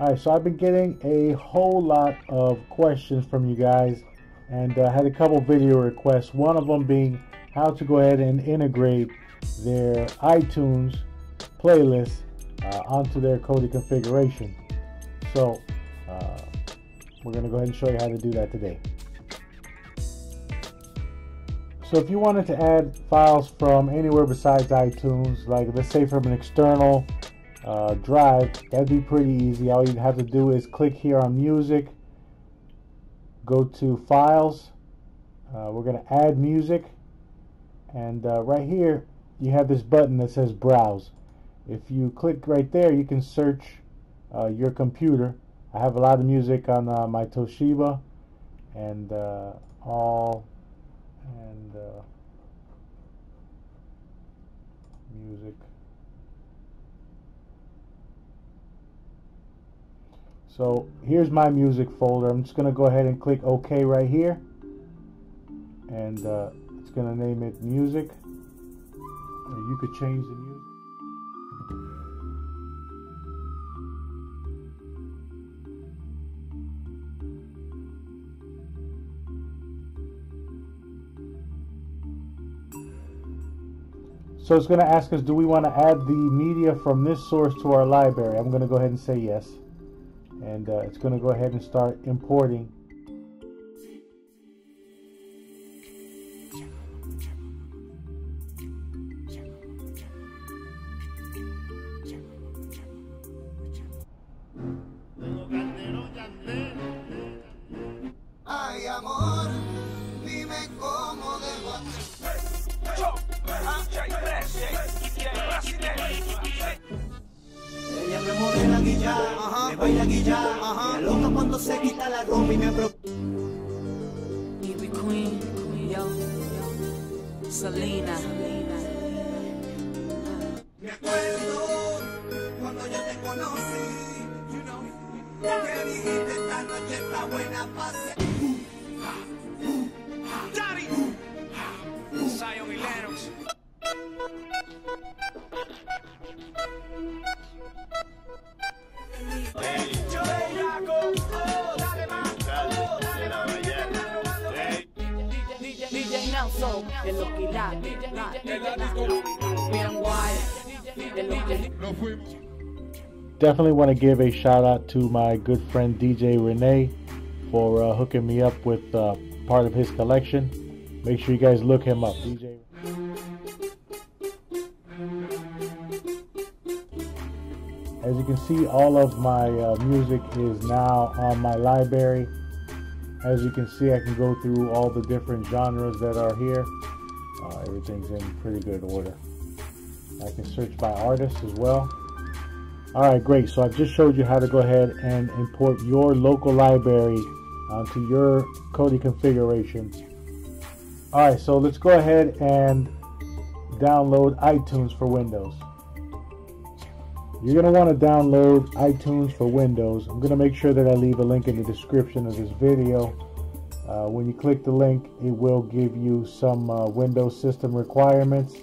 Alright, so I've been getting a whole lot of questions from you guys and uh, had a couple video requests. One of them being how to go ahead and integrate their iTunes playlist uh, onto their Kodi configuration. So uh, we're going to go ahead and show you how to do that today. So if you wanted to add files from anywhere besides iTunes, like let's say from an external uh, drive, that'd be pretty easy. All you have to do is click here on music, go to files, uh, we're going to add music, and uh, right here you have this button that says browse. If you click right there, you can search uh, your computer. I have a lot of music on uh, my Toshiba and uh, all and music So here's my music folder. I'm just going to go ahead and click OK right here. And uh, it's going to name it music. You could change the music. So it's going to ask us, do we want to add the media from this source to our library? I'm going to go ahead and say yes and uh, it's going to go ahead and start importing me preocupa. Queen, yo, yo, Selena. Me acuerdo cuando yo te conocí, you know, que dijiste esta noche está buena pase. Daddy, Zion y Lennox. Definitely want to give a shout out to my good friend DJ Renee for uh, hooking me up with uh, part of his collection. Make sure you guys look him up. DJ. As you can see, all of my uh, music is now on my library. As you can see, I can go through all the different genres that are here. Uh, everything's in pretty good order. I can search by artist as well. Alright, great. So I've just showed you how to go ahead and import your local library onto your Kodi configuration. Alright, so let's go ahead and download iTunes for Windows. You're going to want to download iTunes for Windows. I'm going to make sure that I leave a link in the description of this video. Uh, when you click the link, it will give you some uh, Windows system requirements.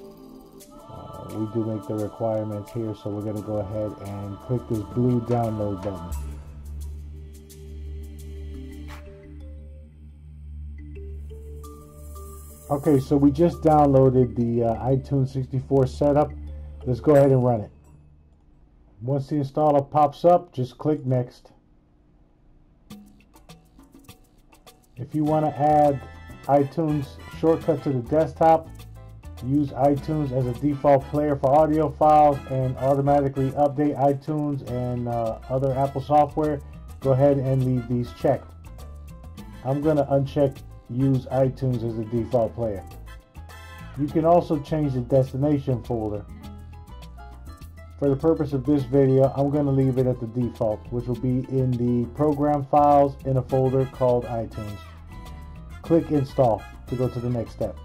Uh, we do make the requirements here, so we're going to go ahead and click this blue download button. Okay, so we just downloaded the uh, iTunes 64 setup. Let's go ahead and run it. Once the installer pops up, just click Next. If you want to add iTunes shortcut to the desktop, use iTunes as a default player for audio files and automatically update iTunes and uh, other Apple software, go ahead and leave these checked. I'm going to uncheck use iTunes as a default player. You can also change the destination folder. For the purpose of this video, I'm going to leave it at the default, which will be in the program files in a folder called iTunes. Click install to go to the next step.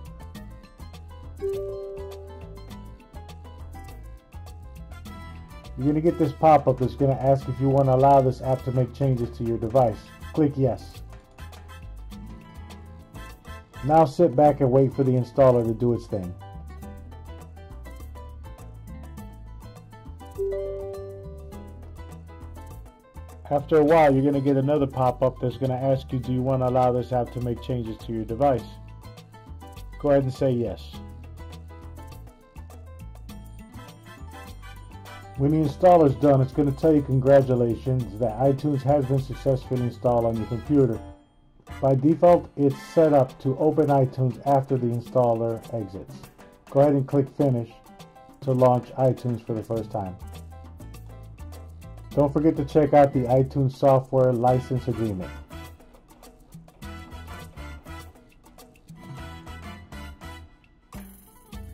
You're going to get this pop-up that's going to ask if you want to allow this app to make changes to your device. Click yes. Now sit back and wait for the installer to do its thing. After a while, you're going to get another pop-up that's going to ask you, do you want to allow this app to make changes to your device? Go ahead and say yes. When the installer is done, it's going to tell you congratulations that iTunes has been successfully installed on your computer. By default, it's set up to open iTunes after the installer exits. Go ahead and click Finish to launch iTunes for the first time. Don't forget to check out the iTunes software license agreement.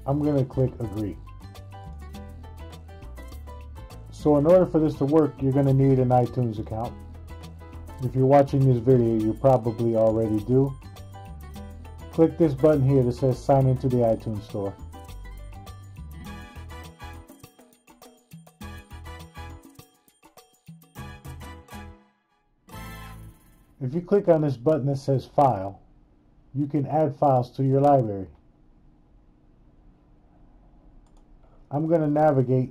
I'm going to click Agree. So in order for this to work, you're going to need an iTunes account. If you're watching this video, you probably already do. Click this button here that says sign into the iTunes store. If you click on this button that says File, you can add files to your library. I'm going to navigate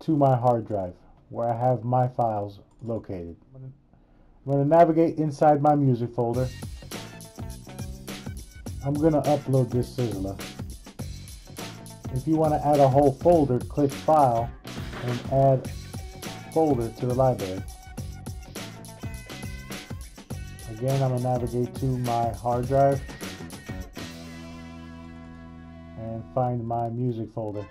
to my hard drive where I have my files located. I'm going to navigate inside my music folder. I'm going to upload this Sizzla. If you want to add a whole folder, click File and Add Folder to the library. Again, I'm going to navigate to my hard drive and find my music folder.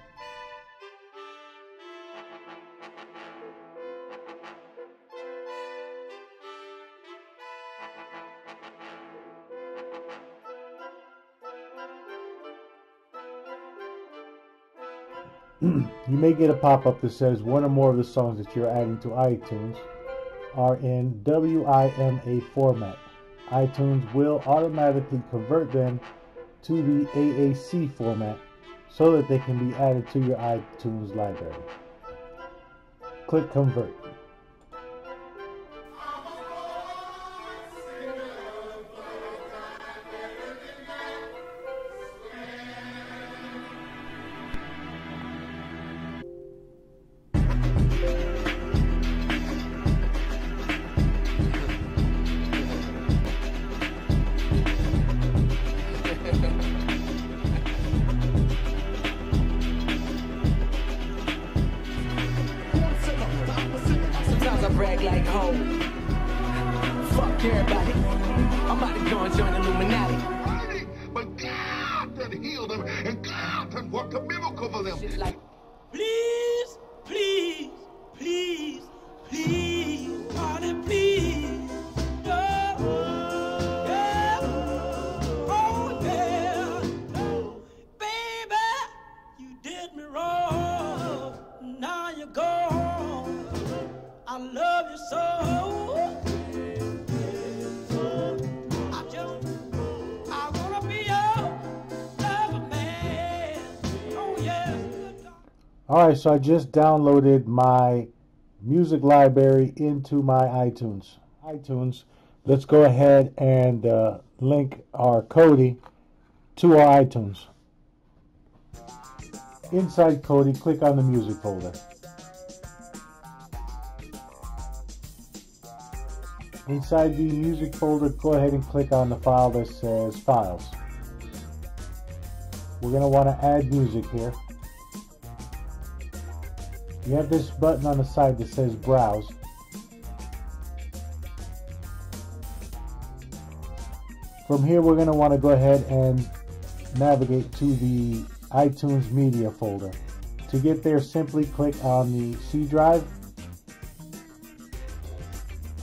you may get a pop-up that says one or more of the songs that you're adding to iTunes are in WIMA format. iTunes will automatically convert them to the AAC format so that they can be added to your iTunes library. Click Convert. Brag like ho. Fuck everybody. I'm about to go and join Illuminati. But God done healed them, and God done worked a miracle for them. Shit like, Please, Alright, so I just downloaded my music library into my iTunes. iTunes, let's go ahead and uh, link our Kodi to our iTunes. Inside Kodi, click on the music folder. Inside the music folder, go ahead and click on the file that says Files. We're going to want to add music here. You have this button on the side that says Browse. From here, we're going to want to go ahead and navigate to the iTunes Media folder. To get there, simply click on the C drive,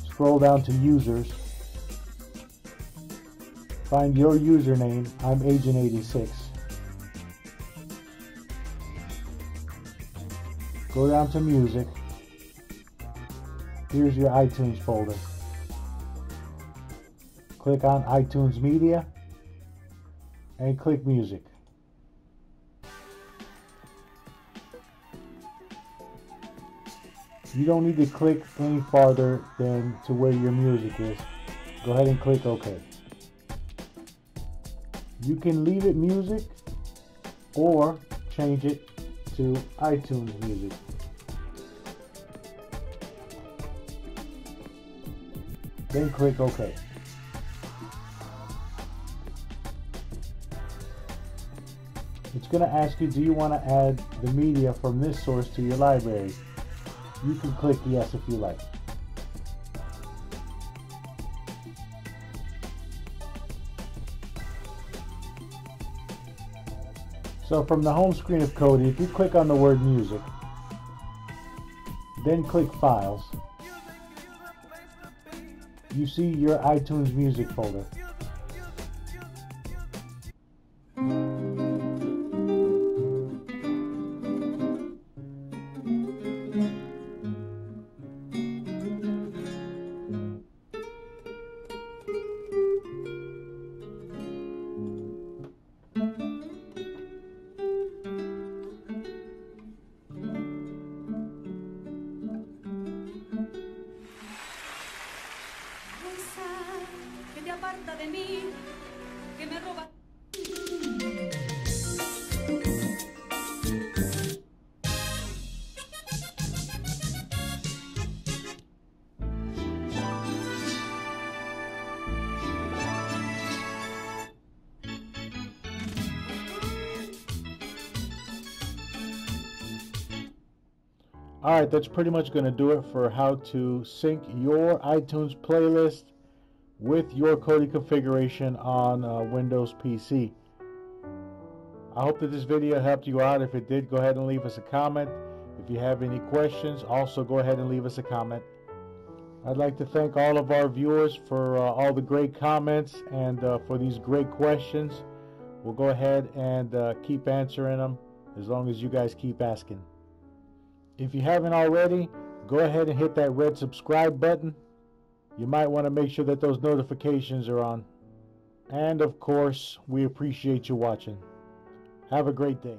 scroll down to Users, find your username. I'm Agent86. Go down to Music. Here's your iTunes folder. Click on iTunes Media and click Music. You don't need to click any farther than to where your music is. Go ahead and click OK. You can leave it music or change it to iTunes Music. Then click OK. It's going to ask you, do you want to add the media from this source to your library? You can click yes if you like. So from the home screen of Kodi, if you click on the word music, then click files, you see your iTunes music folder. Alright, that's pretty much going to do it for how to sync your iTunes playlist with your Kodi configuration on uh, Windows PC. I hope that this video helped you out. If it did, go ahead and leave us a comment. If you have any questions, also go ahead and leave us a comment. I'd like to thank all of our viewers for uh, all the great comments and uh, for these great questions. We'll go ahead and uh, keep answering them as long as you guys keep asking. If you haven't already, go ahead and hit that red subscribe button. You might want to make sure that those notifications are on. And of course, we appreciate you watching. Have a great day.